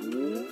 Mm-hmm.